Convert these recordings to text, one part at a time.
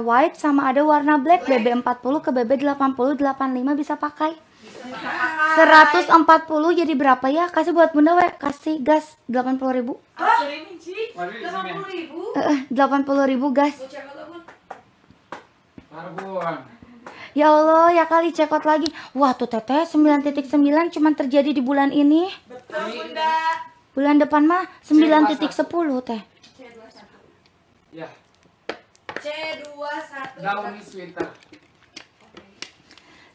white sama ada warna black BB40 ke BB80 85 bisa pakai. 140 jadi berapa ya? Kasih buat bunda we kasih gas 80 ribu. Hah? Ci, Waduh, di sini. 80 ribu. eh, 80 ribu gas. Ya Allah ya kali cekot lagi. Wah tuh teteh 9.9 cuman terjadi di bulan ini. Betul, Bunda. bulan depan mah 9.10 teh. Ya, C21. daun sweater.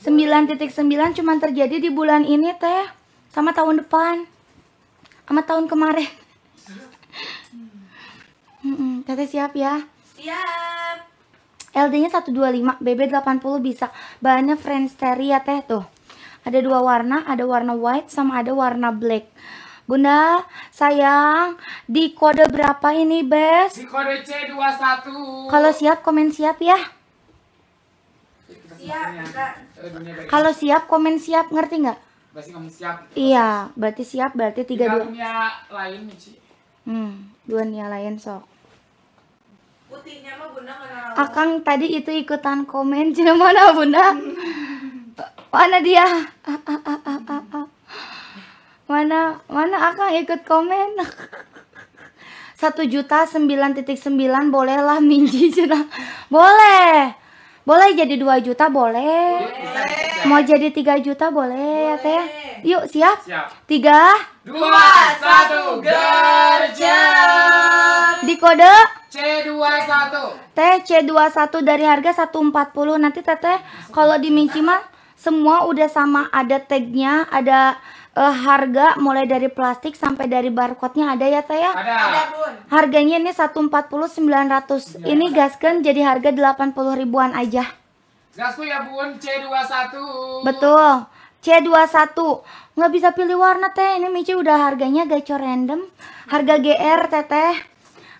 9.9 cuman terjadi di bulan ini teh sama tahun depan sama tahun kemarin teteh siap ya Siap. LD-nya 125, BB 80 bisa. Bahannya Friendsteria teh tuh. Ada dua warna, ada warna white sama ada warna black. Bunda, sayang, di kode berapa ini, Bes? Di kode C21. Kalau siap komen siap ya. Siap, Bunda. Eh, dunia Kalau siap komen siap, ngerti nggak? Berarti kamu siap. Iya, berarti siap berarti tiga dua. dunia lain nih, Ci. Hmm, dua nia lain sok. Putihnya mah Bunda nggak naruh. Akang tadi itu ikutan komen, cina mana bunda? Mana dia? Ah, ah, ah, ah, ah, ah. Mana mana akang ikut komen? Satu juta sembilan titik sembilan bolehlah minji cina. Boleh, boleh jadi dua juta boleh. Bisa. Mau jadi tiga juta boleh ya teh. Yuk siap? Siap. Tiga Dua, satu, gerjat. di kode C21. Teh C21 dari harga 140 nanti teteh kalau di Minci mah semua udah sama ada tagnya ada eh, harga mulai dari plastik sampai dari barcode-nya ada ya teh ya Ada, Ada. Bun. harganya ini 140 900 ini gaskan jadi harga 80 ribuan aja Gasku ya, Bun. C21. betul C21 nggak bisa pilih warna teh ini Mici udah harganya gacor random harga GR teteh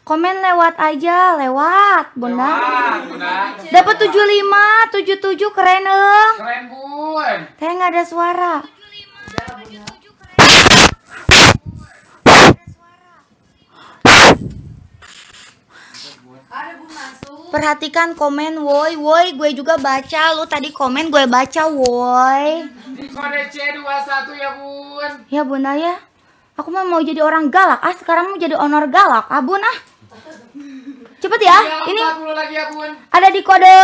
komen lewat aja lewat bunda Wah, Bunda. Dapat 75, 77 keren eh. Keren, Bun. Kayak nggak ada suara. Ada Bun masuk. Perhatikan komen woi woi gue juga baca lu tadi komen gue baca woi. Di kode C21 ya, Bun. Ya bunda ya. Aku mah mau jadi orang galak ah sekarang mau jadi honor galak ah bun ah. Cepet ya. Tinggal Ini 40 lagi ya, Bun. ada di kode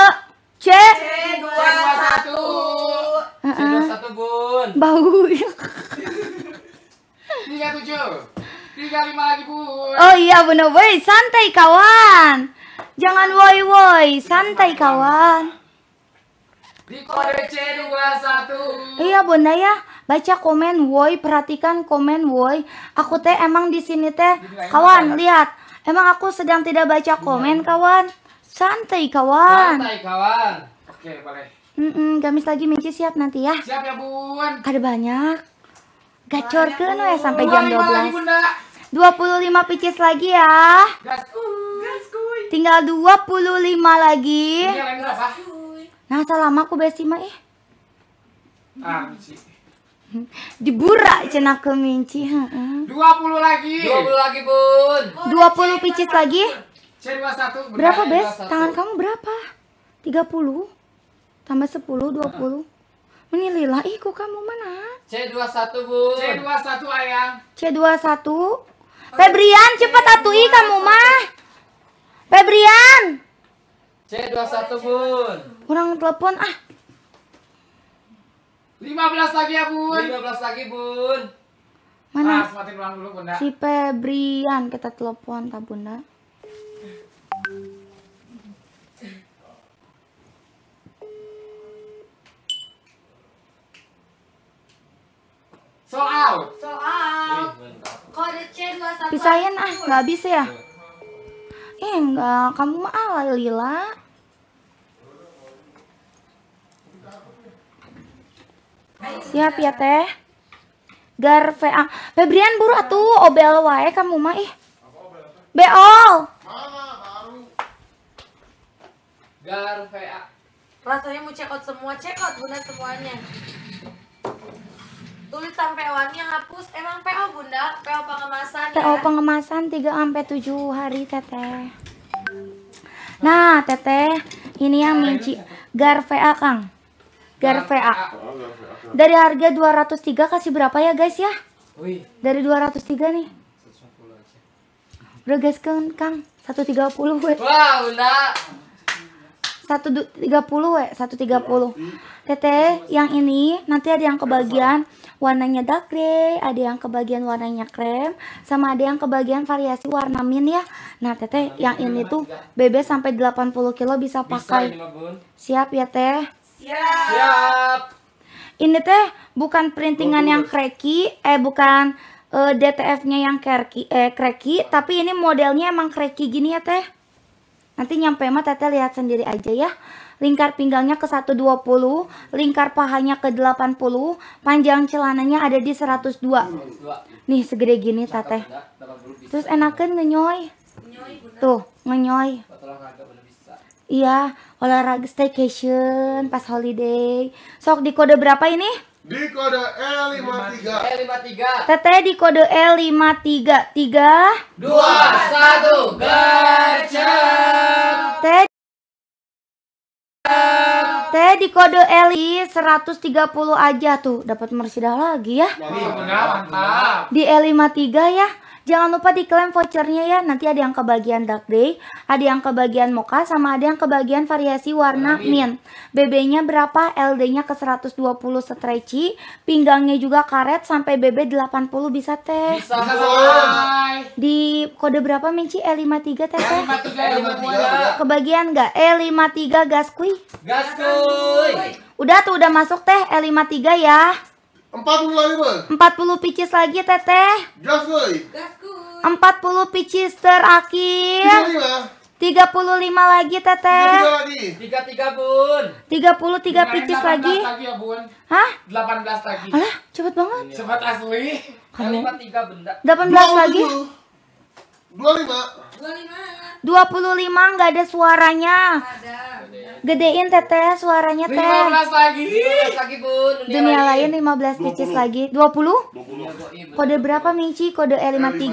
C. C21. Heeh. satu bun. Bau. 37. 35 lagi, Bun. Oh iya bunda woi santai kawan. Jangan woi woi santai kawan. Di kode C21. Iya bunda ya, baca komen woi, perhatikan komen woi. Aku teh emang di sini teh, kawan lihat, emang aku sedang tidak baca komen kawan. Santai kawan. Santai kawan. Oke, boleh. Mm gamis lagi Minci siap nanti ya. Siap ya, Bun. Ada banyak. Gacor ke ya sampai jam 25 lagi, 12. Bunda. 25 picis lagi ya. Gas. Gas, kuy. Tinggal 25 lagi. Berapa? Nah, selama aku besi mah ih. Ah. Dibura cenah ke Minci. heeh. 20 lagi. 20 lagi bun. 20 picis lagi. C21. Bunda. Berapa, Bunda, Bes? Tangan kamu berapa? 30. Tambah 10, 20. Ini lila, ih kok kamu mana? C21 bun. C21 ayang. C21. Febrian, cepat atuh ih kamu mah. Febrian. C21 bun. Kurang telepon ah. 15 lagi ya, Bun. 15 lagi bun. Ah, Mana ulang dulu, Bunda. si Febrian kita telepon tak Bunda. Soal. Soal. Kode C21. Pisahin ah, nggak bisa ya? Eh enggak, kamu mah ala lila. Siap ya teh. Gar VA. Febrian buru atuh obel wae kamu mah ih. Beol. Gar VA. Rasanya mau cekot semua, cekot Bunda semuanya. Tulis sampai wannya hapus. Emang PO Bunda, PO pengemasan ya. PO pengemasan 3 sampai 7 hari teteh. Nah, teteh, Ini yang Minci. Gar VA, Kang. Gar VA. Dari harga 203 kasih berapa ya, guys ya? Wih, Dari 203 nih. 150 aja. Udah guys kan, Kang. 130 we. Wah, Bunda. 130 we, 130. Teteh, yang ini nanti ada yang kebagian warnanya dark gray, ada yang kebagian warnanya krem, sama ada yang kebagian variasi warna mint ya. Nah, Teteh, yang ini tuh BB sampai 80 kilo bisa pakai. Siap ya, Teh? Siap. Ini teh bukan printingan yang cracky, eh bukan eh, DTF-nya yang cracky, eh cracky, tapi ini modelnya emang cracky gini ya teh. Nanti nyampe mah teteh lihat sendiri aja ya. Lingkar pinggangnya ke 120, lingkar pahanya ke 80, panjang celananya ada di 102. Dua. Nih segede gini teteh. Bunda, 80 bisa. Terus enakan ngenyoy. Tuh, ngenyoy. Iya, olahraga staycation pas holiday. Sok di kode berapa ini? Di kode L53. Eh, 53. Teteh di kode L533 Dua, satu, gercep. Teh di kode LI 130 aja tuh dapat mersidah lagi ya. Wih, mantap. Di L53 ya. Jangan lupa diklaim vouchernya ya. Nanti ada yang kebagian dark gray, ada yang kebagian mocha sama ada yang kebagian variasi warna mint. BB-nya berapa? LD-nya ke 120 stretchy, pinggangnya juga karet sampai BB 80 bisa teh. Bisa. Di kode berapa Minci? L53 teh teh? Lima tiga, Eh, lima 53. tiga. Kebagian nggak? L53 gas kuy. Gas, kuy. Udah tuh udah masuk teh L53 ya. 40 lagi, Bun. 40 pieces lagi teteh. Gas, woi. 40 pieces terakhir. 35. 35 lagi teteh. 33 lagi. Tiga, tiga, Bun. 33 Kirain pieces 18 lagi. lagi ya, Bun. Hah? 18 lagi. Alah, cepet banget. Cepat asli. Eh, 53, Bunda. 18 lagi. 25. 25 nggak ada suaranya. Gedein teteh suaranya teh. 15 lagi. 15 lagi, Bun. Dunia lain 15 pieces lagi. 20? 20. Kode berapa Minci? Kode L53.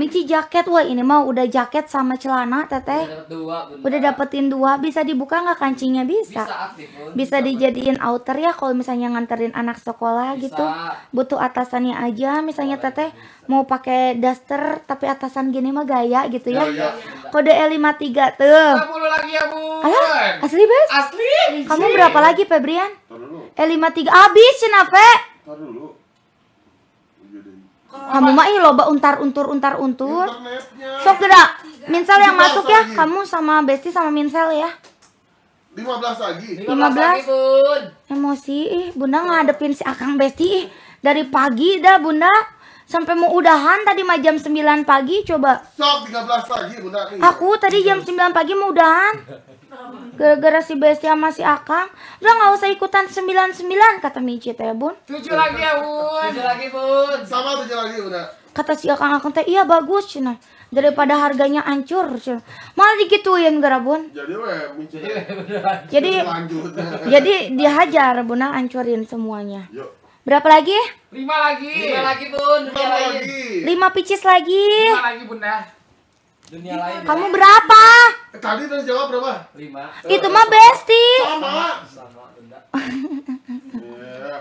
Minci jaket. Wah, ini mah udah jaket sama celana teteh. Udah dua, dapetin dua, bisa dibuka nggak kancingnya Bisa bisa. aktif, Bun. Bisa dijadiin outer ya kalau misalnya nganterin anak sekolah Bisa. gitu. Butuh atasannya aja, misalnya teteh mau pakai daster tapi atasan gini mah gaya gitu ya. Kode L53 tuh. 10 lagi ya, Bun. Alah, asli bes. Asli. Kamu berapa lagi Febrian? Tar dulu. L53 habis cenah Fe. Tar dulu. Kamu mah ih loba untar untur untar untur. Sok gerak. Minsel yang 17 masuk ya. lagi. Kamu sama Besti sama Minsel ya. 15 lagi. 15 lagi, Bun. Emosi ih, Bunda ngadepin si Akang Besti ih. Dari pagi dah Bunda. Sampai mau udahan tadi mah jam 9 pagi coba. Sok 13 lagi, Bunda nih. Aku tadi jam 9 pagi mau udahan. Gara-gara si Besti sama si Akang. Udah nggak usah ikutan 99 kata Mici teh Bun. 7 lagi ya, Bun. 7 lagi, Bun. Sama 7 lagi, Bunda. Kata si Akang Akang teh iya bagus cina. Daripada harganya hancur cina. Malah digituin gara Bun. Jadi weh, minci. Jadi Lanjut. jadi dihajar Bunda hancurin semuanya. Yuk. Berapa lagi? 5 lagi. 5 lagi, Bun. Lain. lagi. 5 pieces lagi. 5 lagi, Bunda. Dunia lain. Kamu berapa? Eh, tadi tadi jawab berapa? 5. Itu mah Besti. Sama. Sama, Bunda. Iya.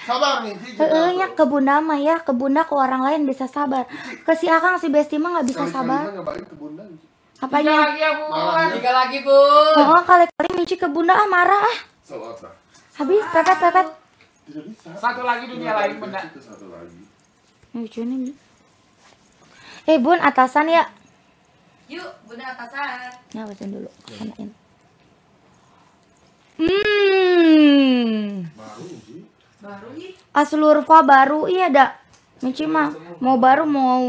Sabar nih. Heeh nya ke Bunda mah ya, ke Bunda ke orang lain bisa sabar. Ke si Akang si Besti mah nggak bisa Sekali-kali sabar. ke Bunda. 3 Apanya? lagi ya, Bun. Malah. 3 lagi, Bun. Oh, kali-kali Mici ke Bunda ah marah ah. Habis pepet pepet. Tidak bisa. Satu lagi dunia lain, Bunda. Itu satu lagi. Lucu nih. Eh Bun, atasan ya. Yuk, bunda atasan. Nah, bacain dulu. Samain. Hmm. Baru sih. Baru nih. Aslurfa baru iya dak. Mici mah mau baru mau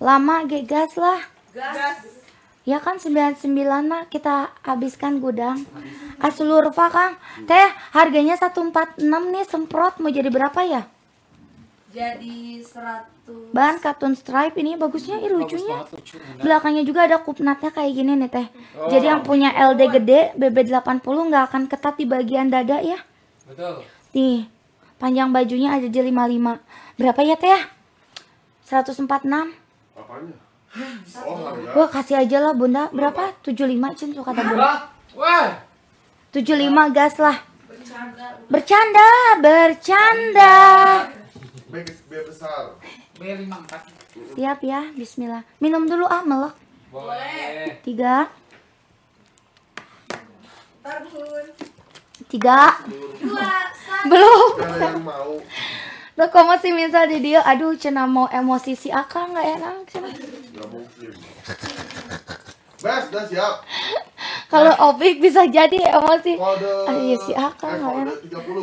lama ge gas lah. Gas. Ya kan 99 mah kita habiskan gudang. Aslurfa Kang. Teh harganya 146 nih semprot mau jadi berapa ya? Jadi 100. Bahan katun stripe ini bagusnya ih lucunya. Belakangnya juga ada kupnatnya kayak gini nih teh. Jadi yang punya LD gede BB80 nggak akan ketat di bagian dada ya. Betul. Nih, panjang bajunya ada di 55. Berapa ya teh? 146. Apanya? Oh. Wah kasih aja lah bunda. Berapa? 75 cen suka kata bunda. Wah, Wah. 75 gas lah. Bercanda, bercanda. B, B besar. B54. Siap ya, bismillah. Minum dulu ah, melek. Boleh. Tiga, tiga. Dua, satu. Belum. Lah kok masih minta di dia? Aduh, cina mau emosi si Aka nggak enak. Cina. Gak mungkin. Bes, udah siap. Kalau Opik bisa jadi emosi. Kode. Aduh, ya si Aka eh, nggak enak. 30.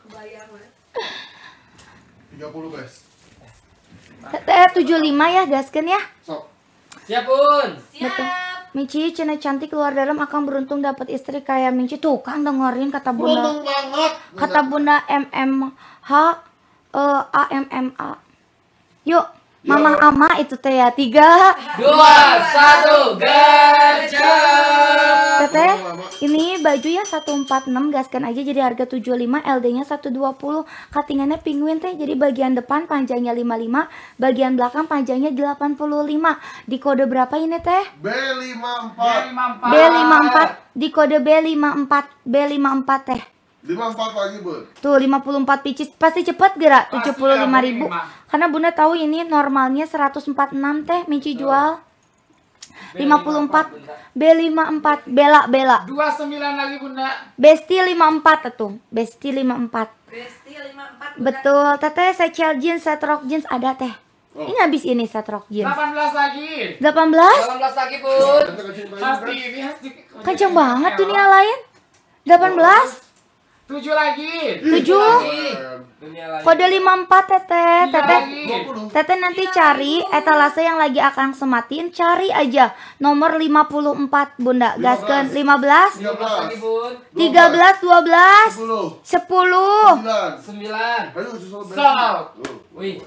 Kebayang, Mas. 30 bes. Teteh 75 ya, gaskan ya. Sok. Siap, Bun. Betul. Siap. Mici, cina cantik keluar dalam akan beruntung dapat istri kayak Mici. Tuh kan dengerin kata bunda. Beruntung banget. Kata bunda MMH eh AMMA. Yuk, Mama Ama itu teh ya. Tiga. Dua, satu, gercep. Teteh, ini bajunya 146 gaskan aja jadi harga 75, LD-nya 120. Cuttingannya penguin teh jadi bagian depan panjangnya 55, bagian belakang panjangnya 85. Di kode berapa ini teh? B54. B54. B54 di kode B54 B54 teh. 54 lagi, Bun. Tuh 54 pieces pasti cepet gerak Pasti 75 ribu. 75. Karena bunda tahu ini normalnya 146 teh Mici jual 54 B54 bela bela 29 lagi bunda. Besti 54 tuh Besti 54 Besti 54. Betul teteh secel jeans set rock jeans ada teh Oh. Ini habis ini set rock jeans 18 lagi. 18 18 lagi, Bun. Pasti ini pasti. Kenceng banget dunia lain 18 7 lagi. 7 Keren. Dunia lain. Kode 54 teteh Teteh lagi. 20. Teteh nanti cari etalase yang lagi akan sematin cari aja nomor 54 Bunda gaskeun 15 13 lagi, Bun. 13 12 10. 10 9. 9. Ayo susul Bes. Sok. Tuh. Wih.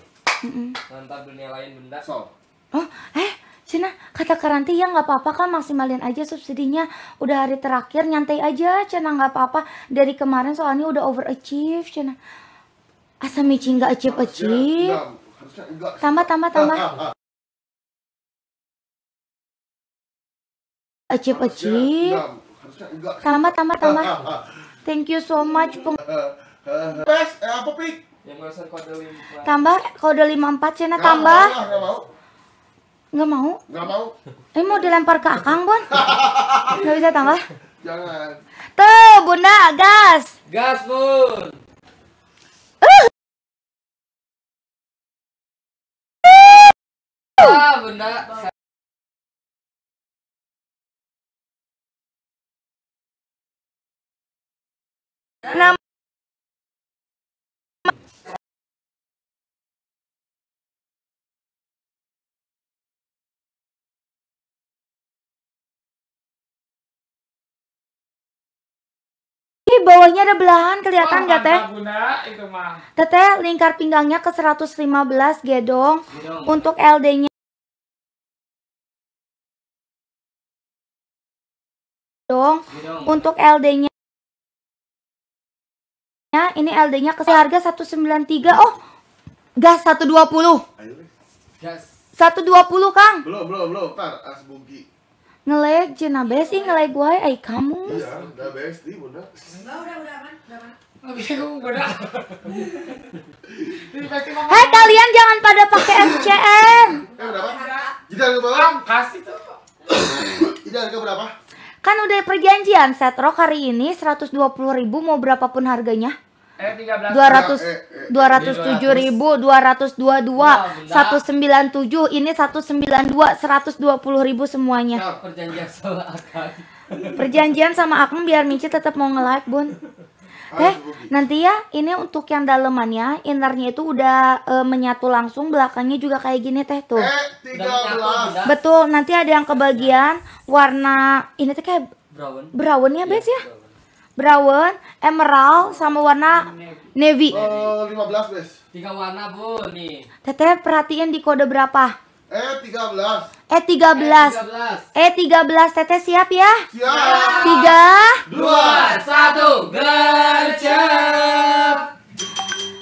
Mantap dunia lain, Bunda. Sok. Oh, eh, Cina, kata karanti ya nggak apa-apa kan maksimalin aja subsidinya. Udah hari terakhir nyantai aja, Cina nggak apa-apa. Dari kemarin soalnya udah overachieve, Cina. Asa Mici nggak achieve achieve. Tambah, tambah, tambah. Achieve achieve. Tambah, tambah, tambah. Thank you so much. Peng- eh apa pik? Yang barusan kode 5. tambah kode 54 Cina tambah. mau. Nggak mau. Nggak mau. Ini mau dilempar ke Akang, Bon. Nggak bisa tambah. Jangan. Tuh, Bunda, gas. Gas, Bun. Ah, Bunda. Nam- bawahnya ada belahan kelihatan nggak teh? mantap, Bunda, itu mah. Teteh lingkar pinggangnya ke 115 gedong. Gedong. Untuk LD-nya dong. Gedong. Untuk LD-nya ini LD-nya ke harga 193. Oh. Gas 120. Ayo, Bes. Gas. 120, Kang. Belum, belum, belum. Ntar, as bugi. Ngeleg cenah besi ngeleg gue ai kamu. Iya, udah besti, bunda. Enggak, udah, udah aman. Udah aman. Bingung bunda. Ini pasti mau Hei kalian jangan pada pakai SCN. Eh, berapa? Jadi harga berapa? Angkas itu. Jadi harga berapa? Kan udah perjanjian set rock hari ini 120.000 mau berapapun harganya. Eh 13. 200 207.000, 222, 197, ini 192, 120.000 semuanya. Nah, Perjanjian sama Akang. Perjanjian sama Akang biar Mici tetap mau nge-like, Bun. ayo, Eh, nanti ya ini untuk yang dalemannya, innernya itu udah eh, menyatu langsung, belakangnya juga kayak gini teh tuh. Eh, Udah menyatu, 13. Bunda. Betul, nanti ada yang kebagian warna ini tuh kayak Brown. brown ya, Bes ya? Brown, emerald sama warna navy. Eh, 15, Bes. Tiga warna, Bun. Nih. Teteh perhatiin di kode berapa? Eh, 13. Eh 13. 13. Eh 13 Teteh siap ya? Siap. Tiga. Dua. Satu. Gercep.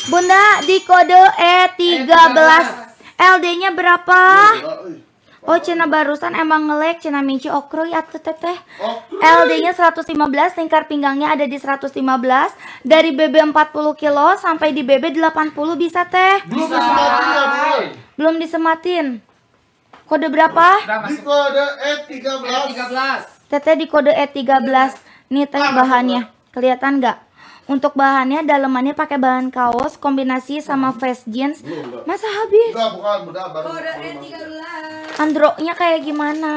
Bunda di kode E13. LD-nya berapa? Dua, eh. Oh, cina barusan emang ngelek, cina minci okro ya tuh teteh. Oh, LD-nya 115, lingkar pinggangnya ada di 115. Dari BB 40 kilo sampai di BB 80 bisa teh. belum disematin ya. Belum disematin. Kode berapa? Di kode Eh, E13. 13. Teteh di kode E13. Nih teh bahannya. Kelihatan nggak? Untuk bahannya dalemannya pakai bahan kaos kombinasi sama vest jeans. Belum. Masa habis? Enggak, bukan, udah baru. Kode baru masuk. E13. Androknya kayak gimana?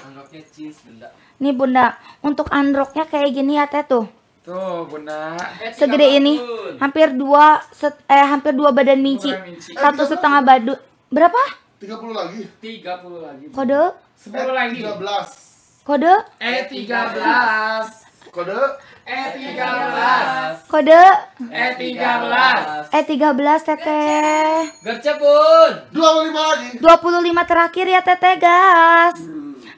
Anaknya jeans bunda. Nih bunda, untuk androknya kayak gini ya teh tuh. Tuh, Bunda. Eh, Segede 13 ini, Bun. hampir dua set, eh hampir dua badan minci, minci. satu setengah badu. Berapa? 30 lagi. 30 lagi. Bun. Kode? 10 lagi. 13. Kode? E13. Kode E13. Kode? E13. Eh 13 teteh. Gercep bun. 25 lagi. 25 terakhir ya teteh gas.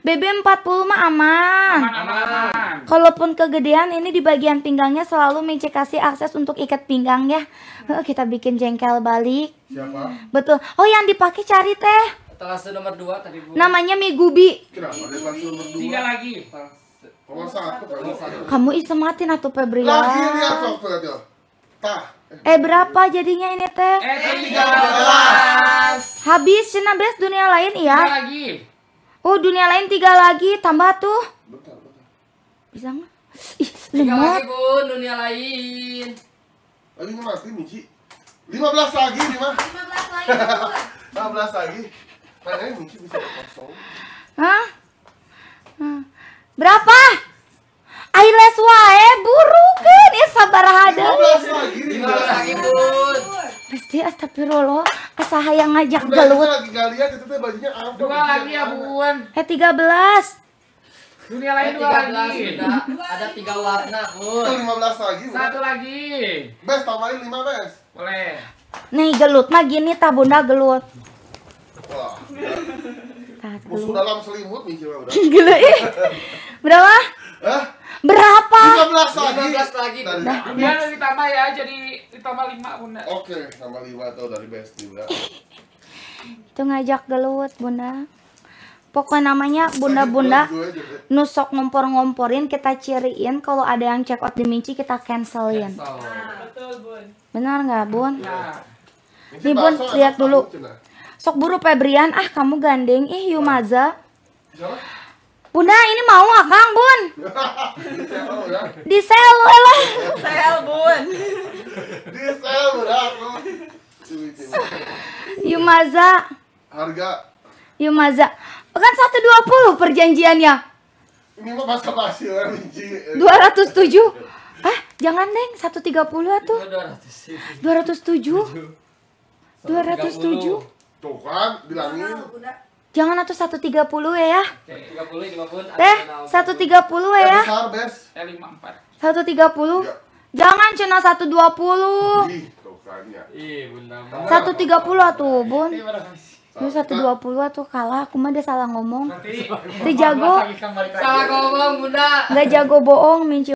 BB 40 mah aman. Aman, aman. Kalaupun kegedean ini di bagian pinggangnya selalu Mici kasih akses untuk ikat pinggang ya. Heeh, Kita bikin jengkel balik. Siapa? Betul. Oh yang dipakai cari teh. Kelas nomor 2 tadi bun. Namanya Migubi. Kenapa kelas nomor 2? Tiga lagi. Nomor 1 kali. Kamu isematin atau tuh lihat. Tah. Eh berapa jadinya ini teh? E13. Habis cina bes dunia lain Tiga iya. lagi. Oh dunia lain tiga lagi tambah tuh. Bentar, bentar. Bisa nggak? Ih Tiga lemot. lagi bun. Dunia lain. Lagi mati Mici. 15 lagi nih mah. 15 lagi, Bun. 15 lagi. Kayaknya Mici bisa kosong. Hah? Hmm. Berapa? Ailes wae buru kan ya sabar hade. 15 lagi nih. 15 lagi bun. Pasti astagfirullah asa hayang ngajak gelut. lagi gak lihat itu teh bajunya apa. Dua lagi ya, Bun. Eh 13. Dunia Eh, lain dua 13 lagi. Ada tiga warna Itu bun. 15 lagi. Satu lagi. Bes tambahin 5 bes. Boleh. Nih gelut mah gini tak bunda gelut. Wah. Tah, Musuh dalam selimut Mici mah udah. Gelut ih. Berapa? Hah? Berapa? 15 lagi. 15 lagi, Dari Dah. Biar ditambah ya, jadi ditambah lima, Bunda. Oke, tambah 5 tuh dari Besti udah. Itu ngajak gelut bunda. Pokoknya namanya bunda-bunda nusok ngompor-ngomporin kita ciriin kalau ada yang check out di Minci kita cancelin. Cancel. Benar nggak bun? Nah, Mici Nih, Bun, lihat dulu. Sok buru Febrian, ah kamu gandeng, ih Yumaza. Siapa? Bunda ini mau akang bun? Di sel lah. Sel, Bun. Di sel cuy. Yumaza, Harga Yumaza. Kan 120 perjanjiannya. ini mah pas Mici. 207. Ah, jangan deng, 130 atuh. 200 207. 207. Tuh kan bilangin. Jangan atuh 130 ya ya. 30 lima bun. Teh, 130 Yang ya. besar bes. E54. 130. Ya. Jangan cina 120. Ih, tuh kan ya. Ih, bunda. 130 atuh, Bun. Ini berapa? Ini 120 atuh kalah, aku mah udah salah ngomong. Nanti jago. Salah ngomong bunda. Nggak jago bohong, Minci